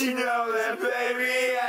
you know that, baby.